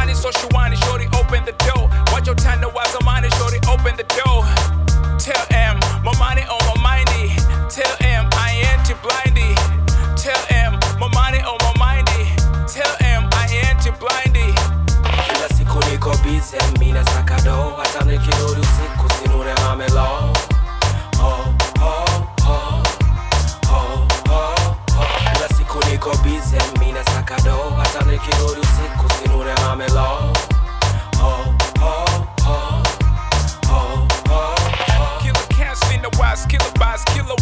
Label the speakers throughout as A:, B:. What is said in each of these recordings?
A: mtani so shuani shori open the door. Wacha utanda wa zamani shori open the door. Tell em my money on my mindy eh. tell em i ain't blindy tell em my money on my mindy eh. tell em i ain't blindy
B: kila siku niko bize mina sakado hata nikirudi usiku sinure mamelo niko bize mina sakado hata nikirudi usiku sinure mamelo.
A: Killer cancer in the killer killer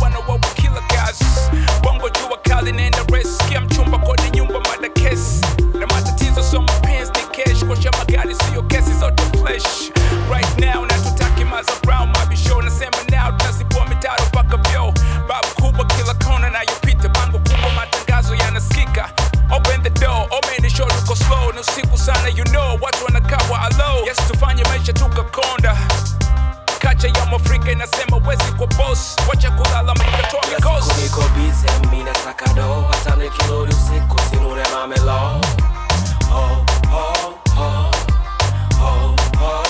A: ni usiku sana you know, watu wanakawa alo. Yes tufanye maisha tukakonda kacha ya mwafrika inasema wezi kwa boss. Wacha kulalamika toa mikosi
B: niko bize mina sakado hata nikirudi usiku sinure mamelo oh, oh, oh, oh, oh.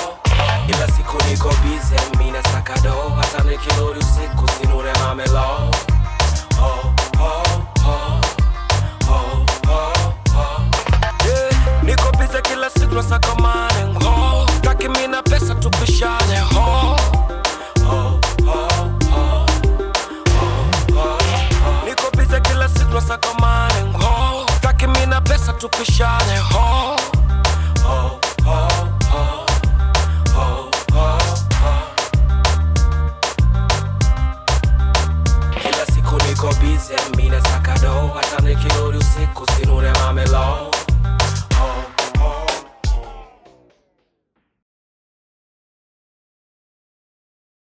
B: Kila siku niko bize mina sakado hata nikirudi usiku sinure mamelo kila